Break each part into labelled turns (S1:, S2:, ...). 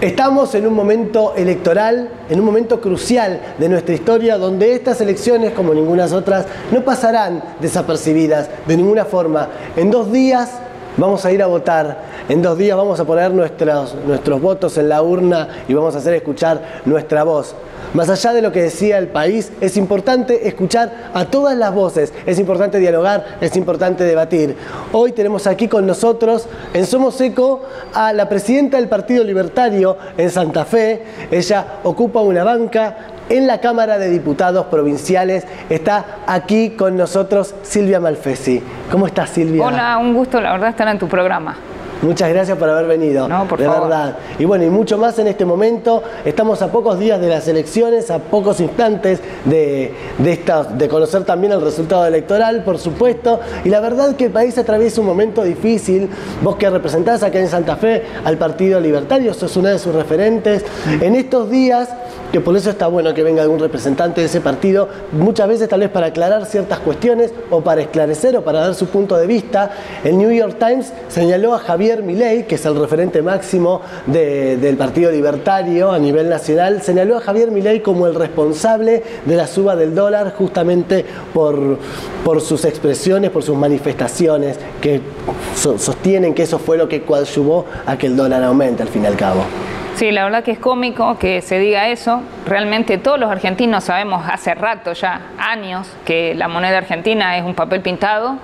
S1: Estamos en un momento electoral, en un momento crucial de nuestra historia, donde estas elecciones, como ninguna otras, no pasarán desapercibidas de ninguna forma. En dos días vamos a ir a votar, en dos días vamos a poner nuestros, nuestros votos en la urna y vamos a hacer escuchar nuestra voz. Más allá de lo que decía el país, es importante escuchar a todas las voces, es importante dialogar, es importante debatir. Hoy tenemos aquí con nosotros en Somos Eco a la presidenta del Partido Libertario en Santa Fe. Ella ocupa una banca en la Cámara de Diputados Provinciales. Está aquí con nosotros Silvia Malfesi. ¿Cómo estás, Silvia?
S2: Hola, un gusto, la verdad, estar en tu programa.
S1: Muchas gracias por haber venido.
S2: No, por
S1: de verdad. Y bueno, y mucho más en este momento. Estamos a pocos días de las elecciones, a pocos instantes de, de, de conocer también el resultado electoral, por supuesto. Y la verdad que el país atraviesa un momento difícil. Vos que representás acá en Santa Fe al Partido Libertario, sos una de sus referentes. En estos días que por eso está bueno que venga algún representante de ese partido, muchas veces tal vez para aclarar ciertas cuestiones o para esclarecer o para dar su punto de vista. El New York Times señaló a Javier Milei, que es el referente máximo del Partido Libertario a nivel nacional, señaló a Javier Milei como el responsable de la suba del dólar justamente por, por sus expresiones, por sus manifestaciones que sostienen que eso fue lo que coadyuvó a que el dólar aumente al fin y al cabo.
S2: Sí, la verdad que es cómico que se diga eso. Realmente todos los argentinos sabemos hace rato ya, años, que la moneda argentina es un papel pintado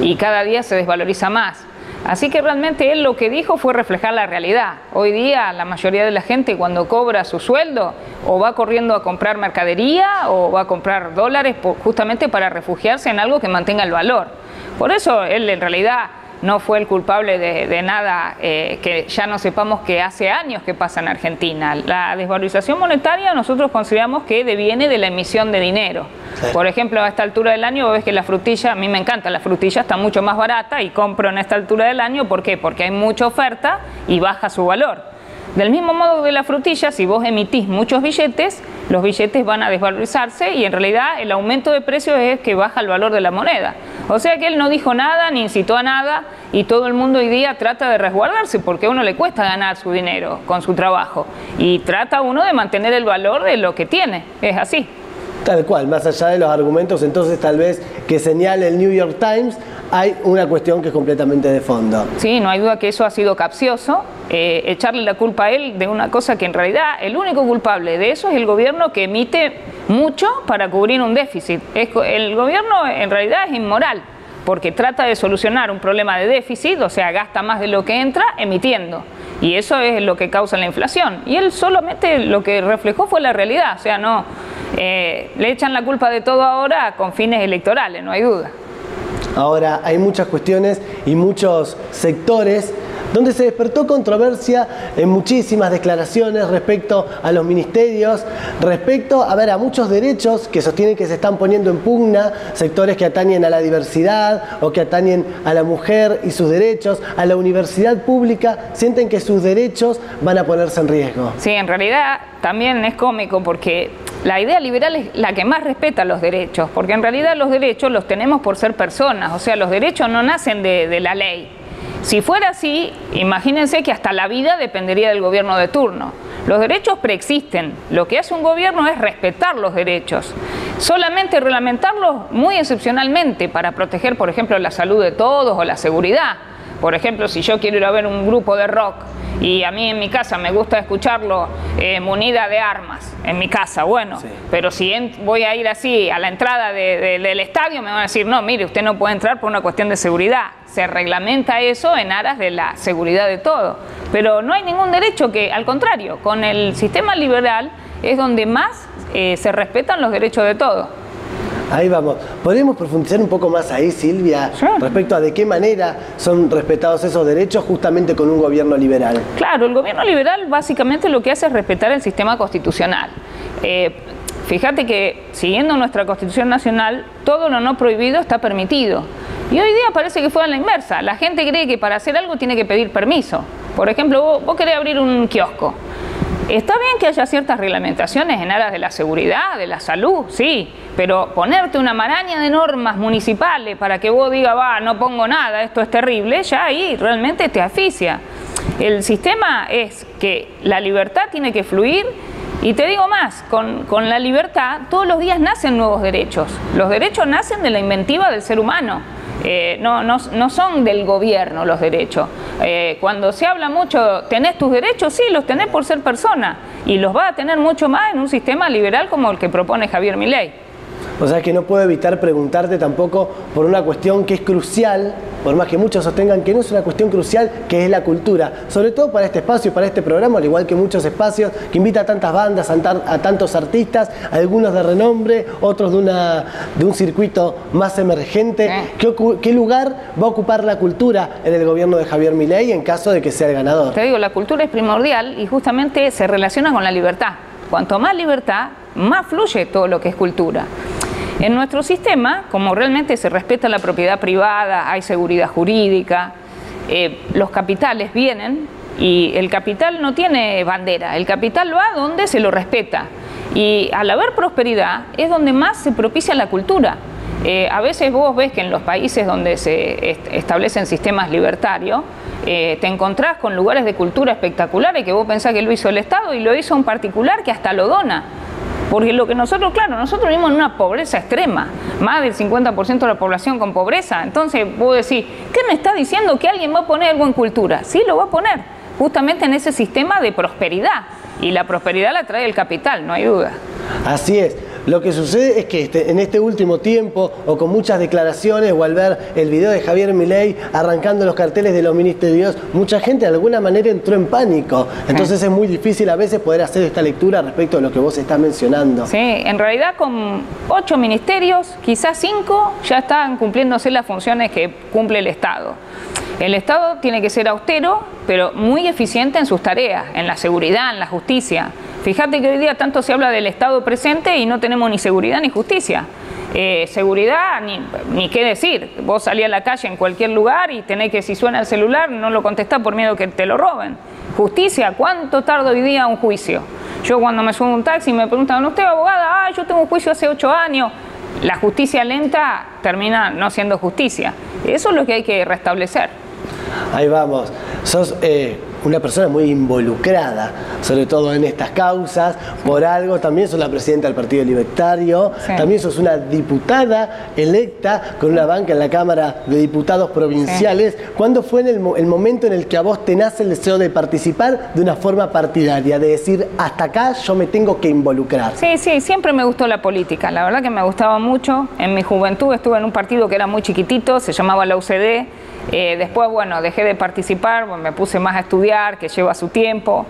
S2: y cada día se desvaloriza más. Así que realmente él lo que dijo fue reflejar la realidad. Hoy día la mayoría de la gente cuando cobra su sueldo o va corriendo a comprar mercadería o va a comprar dólares justamente para refugiarse en algo que mantenga el valor. Por eso él en realidad no fue el culpable de, nada eh, que ya no sepamos que hace años que pasa en Argentina. La desvalorización monetaria nosotros consideramos que deviene de la emisión de dinero. Por ejemplo, a esta altura del año ves que la frutilla, a mí me encanta, la frutilla está mucho más barata y compro en esta altura del año. ¿Por qué? Porque hay mucha oferta y baja su valor. Del mismo modo de la frutilla, si vos emitís muchos billetes, los billetes van a desvalorizarse y en realidad el aumento de precios es que baja el valor de la moneda. O sea que él no dijo nada ni incitó a nada y todo el mundo hoy día trata de resguardarse porque a uno le cuesta ganar su dinero con su trabajo y trata uno de mantener el valor de lo que tiene. Es así.
S1: Tal cual, más allá de los argumentos entonces tal vez que señale el New York Times, hay una cuestión que es completamente de fondo.
S2: Sí, no hay duda que eso ha sido capcioso, eh, echarle la culpa a él de una cosa que en realidad el único culpable de eso es el gobierno que emite mucho para cubrir un déficit. el gobierno en realidad es inmoral porque trata de solucionar un problema de déficit, o sea, gasta más de lo que entra emitiendo. Y eso es lo que causa la inflación. Y él solamente lo que reflejó fue la realidad, o sea, no, eh, le echan la culpa de todo ahora con fines electorales, no hay duda.
S1: Ahora hay muchas cuestiones y muchos sectores donde se despertó controversia en muchísimas declaraciones respecto a los ministerios, respecto a ver a muchos derechos que sostienen que se están poniendo en pugna, sectores que atañen a la diversidad o que atañen a la mujer y sus derechos, a la universidad pública, sienten que sus derechos van a ponerse en riesgo.
S2: Sí, en realidad también es cómico porque la idea liberal es la que más respeta los derechos, porque en realidad los derechos los tenemos por ser personas, o sea, los derechos no nacen de, de la ley. Si fuera así, imagínense que hasta la vida dependería del gobierno de turno. Los derechos preexisten. Lo que hace un gobierno es respetar los derechos. Solamente reglamentarlos muy excepcionalmente para proteger, por ejemplo, la salud de todos o la seguridad. Por ejemplo, si yo quiero ir a ver un grupo de rock y a mí en mi casa me gusta escucharlo eh, munida de armas, en mi casa, bueno, pero si voy a ir así a la entrada del estadio me van a decir, no, mire, usted no puede entrar por una cuestión de seguridad. Se reglamenta eso en aras de la seguridad de todo. Pero no hay ningún derecho que, al contrario, con el sistema liberal es donde más eh, se respetan los derechos de todos.
S1: Ahí vamos. ¿Podemos profundizar un poco más ahí, Silvia, respecto a de qué manera son respetados esos derechos justamente con un gobierno liberal?
S2: Claro, el gobierno liberal básicamente lo que hace es respetar el sistema constitucional. Eh, fíjate que siguiendo nuestra Constitución Nacional, todo lo no prohibido está permitido. Y hoy día parece que fue a la inversa. La gente cree que para hacer algo tiene que pedir permiso. Por ejemplo, vos, vos querés abrir un kiosco. Está bien que haya ciertas reglamentaciones en aras de la seguridad, de la salud, sí, pero ponerte una maraña de normas municipales para que vos digas, va, no pongo nada, esto es terrible, ya ahí realmente te asfixia. El sistema es que la libertad tiene que fluir y te digo más, con, la libertad todos los días nacen nuevos derechos. Los derechos nacen de la inventiva del ser humano. Eh, no, no, no, son del gobierno los derechos. Eh, cuando se habla mucho, ¿tenés tus derechos? Sí, los tenés por ser persona. Y los va a tener mucho más en un sistema liberal como el que propone Javier Milei.
S1: O sea que no puedo evitar preguntarte tampoco por una cuestión que es crucial, por más que muchos sostengan que no es una cuestión crucial, que es la cultura. Sobre todo para este espacio, para este programa, al igual que muchos espacios que invita a tantas bandas, a, tantos artistas, algunos de renombre, otros de, una, de un circuito más emergente. ¿Qué, lugar va a ocupar la cultura en el gobierno de Javier Milei en caso de que sea el ganador?
S2: Te digo, la cultura es primordial y justamente se relaciona con la libertad. Cuanto más libertad, más fluye todo lo que es cultura. En nuestro sistema, como realmente se respeta la propiedad privada, hay seguridad jurídica, eh, los capitales vienen y el capital no tiene bandera, el capital va donde se lo respeta. Y al haber prosperidad es donde más se propicia la cultura. Eh, a veces vos ves que en los países donde se establecen sistemas libertarios, eh, te encontrás con lugares de cultura espectaculares que vos pensás que lo hizo el Estado y lo hizo un particular que hasta lo dona. Porque lo que nosotros, claro, nosotros vivimos en una pobreza extrema, más del 50% de la población con pobreza. Entonces, vos decís, ¿qué me está diciendo que alguien va a poner algo en cultura? Sí, lo va a poner, justamente en ese sistema de prosperidad. Y la prosperidad la trae el capital, no hay duda.
S1: Así es. Lo que sucede es que este, en este último tiempo, o con muchas declaraciones, o al ver el video de Javier Milei arrancando los carteles de los ministerios, mucha gente de alguna manera entró en pánico. Entonces es muy difícil a veces poder hacer esta lectura respecto a lo que vos estás mencionando.
S2: Sí, en realidad con ocho ministerios, quizás cinco, ya están cumpliéndose las funciones que cumple el Estado. El Estado tiene que ser austero, pero muy eficiente en sus tareas, en la seguridad, en la justicia. Fíjate que hoy día tanto se habla del Estado presente y no tenemos ni seguridad ni justicia. Eh, seguridad, ni, ni, qué decir. Vos salís a la calle en cualquier lugar y tenés que, si suena el celular, no lo contestás por miedo que te lo roben. Justicia, ¿cuánto tarda hoy día un juicio? Yo cuando me subo a un taxi me preguntan, ¿usted abogada? Ah, yo tengo un juicio hace ocho años. La justicia lenta termina no siendo justicia. Eso es lo que hay que restablecer.
S1: Ahí vamos. Sos eh, una persona muy involucrada, sobre todo en estas causas. Por algo también sos la presidenta del Partido Libertario, también sos una diputada electa con una banca en la Cámara de Diputados Provinciales. ¿Cuándo fue en el, momento en el que a vos te nace el deseo de participar de una forma partidaria, de decir, hasta acá yo me tengo que involucrar?
S2: Sí, sí, siempre me gustó la política, la verdad que me gustaba mucho. En mi juventud estuve en un partido que era muy chiquitito, se llamaba la UCD. Eh, después, bueno, dejé de participar, me puse más a estudiar, que lleva su tiempo.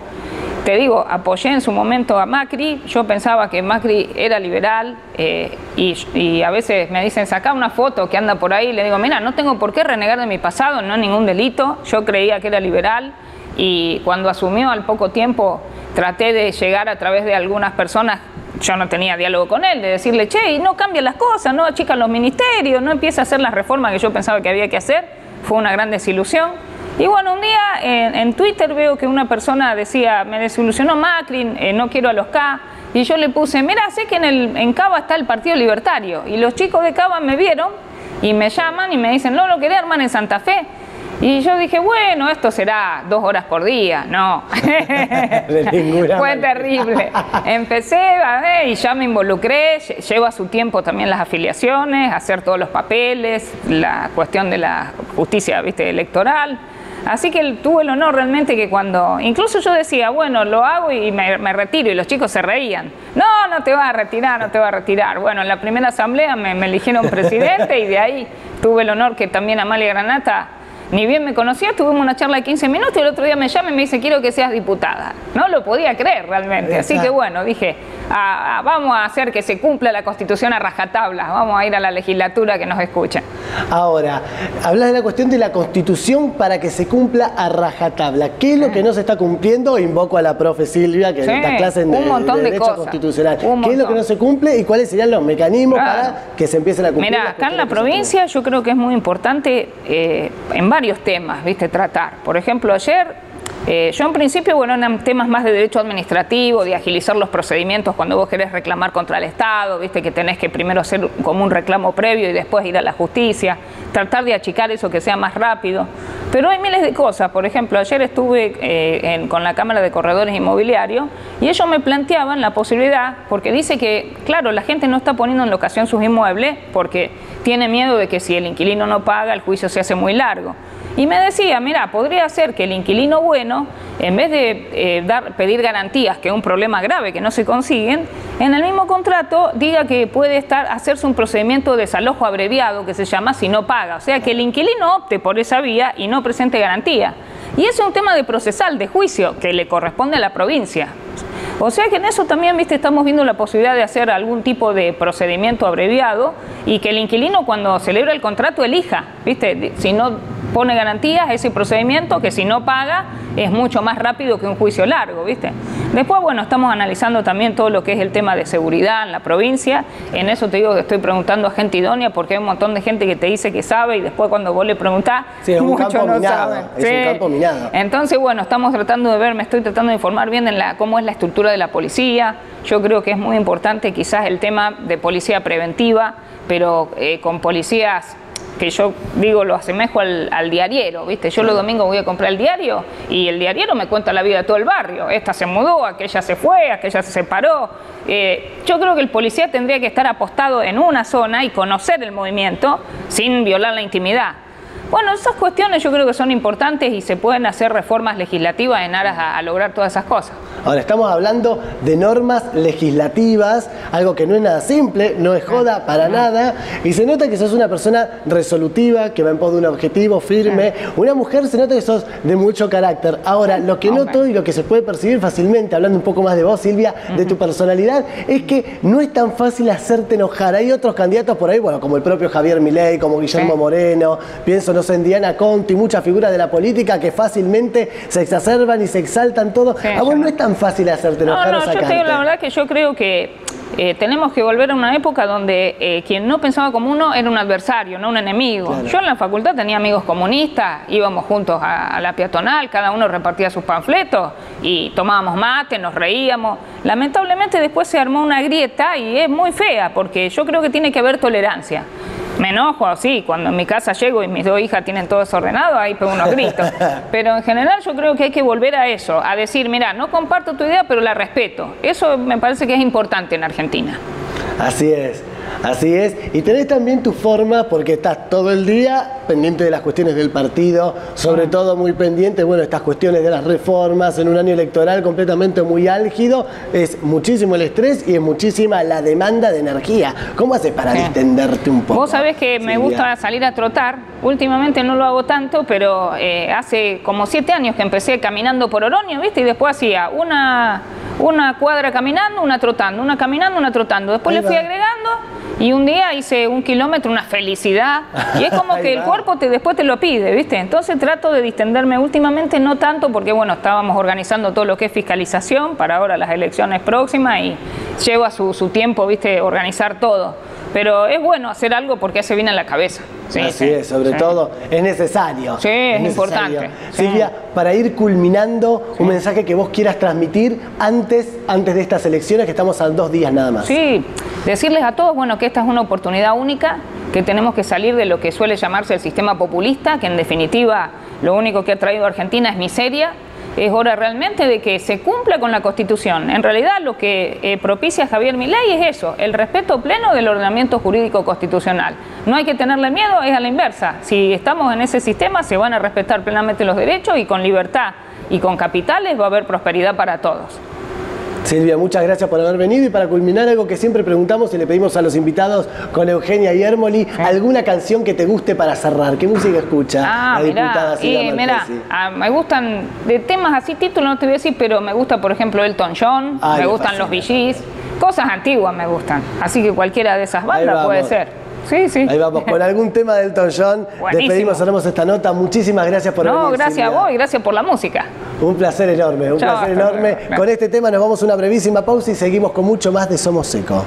S2: Te digo, apoyé en su momento a Macri, yo pensaba que Macri era liberal eh, y, a veces me dicen, saca una foto que anda por ahí, le digo, mira, no tengo por qué renegar de mi pasado, no es ningún delito, yo creía que era liberal y cuando asumió al poco tiempo traté de llegar a través de algunas personas yo no tenía diálogo con él, de decirle, che, no cambian las cosas, no achican los ministerios, no empieza a hacer las reformas que yo pensaba que había que hacer fue una gran desilusión. Y bueno, un día en, Twitter veo que una persona decía, me desilusionó Macri, eh, no quiero a los K. Y yo le puse, mira, sé que en, el, en Cava está el Partido Libertario. Y los chicos de Cava me vieron y me llaman y me dicen, no, lo quería armar en Santa Fe. Y yo dije, bueno, esto será dos horas por día. No. Fue terrible. Empecé y ya me involucré. Lleva su tiempo también las afiliaciones, hacer todos los papeles, la cuestión de la justicia ¿viste? electoral. Así que tuve el honor realmente que cuando, incluso yo decía, bueno, lo hago y me, retiro, y los chicos se reían. No, no te vas a retirar, no te vas a retirar. Bueno, en la primera asamblea me, me eligieron presidente y de ahí tuve el honor que también Amalia Granata ni bien me conocía, tuvimos una charla de 15 minutos y el otro día me llama y me dice, quiero que seas diputada. No lo podía creer realmente. Así que bueno, dije, ah, ah, vamos a hacer que se cumpla la constitución a rajatabla, vamos a ir a la legislatura que nos escuchen.
S1: Ahora, hablas de la cuestión de la constitución para que se cumpla a rajatabla. ¿Qué es lo que no se está cumpliendo? Invoco a la profe Silvia, que da clases de, derecho constitucional. ¿Qué es lo que no se cumple y cuáles serían los mecanismos para que se empiecen a cumplir?
S2: Mira, acá en la provincia yo creo que es muy importante eh, en varios temas, ¿viste? Tratar. Por ejemplo, ayer Eh, yo en principio, bueno, eran temas más de derecho administrativo, de agilizar los procedimientos cuando vos querés reclamar contra el Estado, viste que tenés que primero hacer como un reclamo previo y después ir a la justicia, tratar de achicar eso que sea más rápido. Pero hay miles de cosas, por ejemplo, ayer estuve eh, con la Cámara de Corredores Inmobiliarios y ellos me planteaban la posibilidad, porque dice que, claro, la gente no está poniendo en locación sus inmuebles porque tiene miedo de que si el inquilino no paga, el juicio se hace muy largo. Y me decía, mira, podría ser que el inquilino bueno, en vez de eh, dar, pedir garantías, que es un problema grave que no se consiguen, en el mismo contrato diga que puede estar, hacerse un procedimiento de desalojo abreviado que se llama si no paga. O sea, que el inquilino opte por esa vía y no presente garantía. Y es un tema de procesal, de juicio, que le corresponde a la provincia. O sea que en eso también, viste, estamos viendo la posibilidad de hacer algún tipo de procedimiento abreviado y que el inquilino cuando celebra el contrato elija, viste, si no pone garantías ese procedimiento que si no paga es mucho más rápido que un juicio largo, ¿viste? Después, bueno, estamos analizando también todo lo que es el tema de seguridad en la provincia. En eso te digo que estoy preguntando a gente idónea porque hay un montón de gente que te dice que sabe y después cuando vos le preguntás,
S1: sí, es un campo minado, Es un campo minado.
S2: Entonces, bueno, estamos tratando de ver, me estoy tratando de informar bien en la, cómo es la estructura de la policía. Yo creo que es muy importante quizás el tema de policía preventiva, pero eh, con policías que yo digo lo asemejo al, al, diariero, ¿viste? Yo los domingos voy a comprar el diario y el diariero me cuenta la vida de todo el barrio. Esta se mudó, aquella se fue, aquella se separó. Eh, yo creo que el policía tendría que estar apostado en una zona y conocer el movimiento sin violar la intimidad. Bueno, esas cuestiones yo creo que son importantes y se pueden hacer reformas legislativas en aras a, a lograr todas esas cosas.
S1: Ahora, estamos hablando de normas legislativas, algo que no es nada simple, no es joda para nada, y se nota que sos una persona resolutiva, que va en pos de un objetivo firme, una mujer se nota que sos de mucho carácter. Ahora, lo que noto y lo que se puede percibir fácilmente, hablando un poco más de vos, Silvia, de tu personalidad, es que no es tan fácil hacerte enojar. Hay otros candidatos por ahí, bueno, como el propio Javier Milei, como Guillermo Moreno, pienso, no en Diana Conti, muchas figuras de la política que fácilmente se exacerban y se exaltan todo. a vos no es tan fácil hacerte enojar
S2: no,
S1: no,
S2: yo te digo la verdad que yo creo que eh, tenemos que volver a una época donde eh, quien no pensaba como uno era un adversario, no un enemigo. Claro. Yo en la facultad tenía amigos comunistas, íbamos juntos a, a, la peatonal, cada uno repartía sus panfletos y tomábamos mate, nos reíamos. Lamentablemente después se armó una grieta y es muy fea porque yo creo que tiene que haber tolerancia. Me enojo, sí, cuando en mi casa llego y mis dos hijas tienen todo desordenado, ahí pego unos gritos. Pero en general yo creo que hay que volver a eso, a decir, mira, no comparto tu idea, pero la respeto. Eso me parece que es importante en Argentina.
S1: Así es. Así es, y tenés también tu forma porque estás todo el día pendiente de las cuestiones del partido, sobre todo muy pendiente, bueno, estas cuestiones de las reformas en un año electoral completamente muy álgido, es muchísimo el estrés y es muchísima la demanda de energía. ¿Cómo haces para sí. distenderte un poco?
S2: Vos sabés que me gusta salir a trotar, últimamente no lo hago tanto, pero eh, hace como siete años que empecé caminando por Oroño, ¿viste? Y después hacía una, una cuadra caminando, una trotando, una caminando, una trotando. Después Ahí le fui va. agregando y un día hice un kilómetro, una felicidad. Y es como que el cuerpo te, después te lo pide, ¿viste? Entonces trato de distenderme últimamente, no tanto porque, bueno, estábamos organizando todo lo que es fiscalización para ahora las elecciones próximas y lleva su, su tiempo, ¿viste? Organizar todo. Pero es bueno hacer algo porque hace bien en la cabeza.
S1: Sí, Así sí, es, sobre sí. todo es necesario.
S2: Sí, es, es necesario. importante.
S1: Silvia, para ir culminando, un mensaje que vos quieras transmitir antes, antes de estas elecciones, que estamos a dos días nada más.
S2: Sí, decirles a todos, bueno, que esta es una oportunidad única, que tenemos que salir de lo que suele llamarse el sistema populista, que en definitiva lo único que ha traído a Argentina es miseria, es hora realmente de que se cumpla con la Constitución. En realidad lo que eh, propicia Javier Milei es eso, el respeto pleno del ordenamiento jurídico constitucional. No hay que tenerle miedo, es a la inversa. Si estamos en ese sistema se van a respetar plenamente los derechos y con libertad y con capitales va a haber prosperidad para todos.
S1: Silvia, muchas gracias por haber venido y para culminar algo que siempre preguntamos y le pedimos a los invitados con Eugenia y Hermoli, ¿alguna canción que te guste para cerrar? ¿Qué música escucha
S2: ah, la diputada y, ah, me gustan de temas así, títulos no te voy a decir, pero me gusta por ejemplo Elton John, Ay, me gustan los VGs, cosas antiguas me gustan, así que cualquiera de esas bandas puede ser. Sí, sí.
S1: Ahí vamos, con algún tema de Elton John. Buenísimo. Despedimos, cerramos esta nota. Muchísimas gracias por
S2: no,
S1: venir.
S2: No, gracias
S1: Silvia.
S2: a vos y gracias por la música.
S1: Un placer enorme, un Chau, placer enorme. Con este tema nos vamos a una brevísima pausa y seguimos con mucho más de Somos Seco.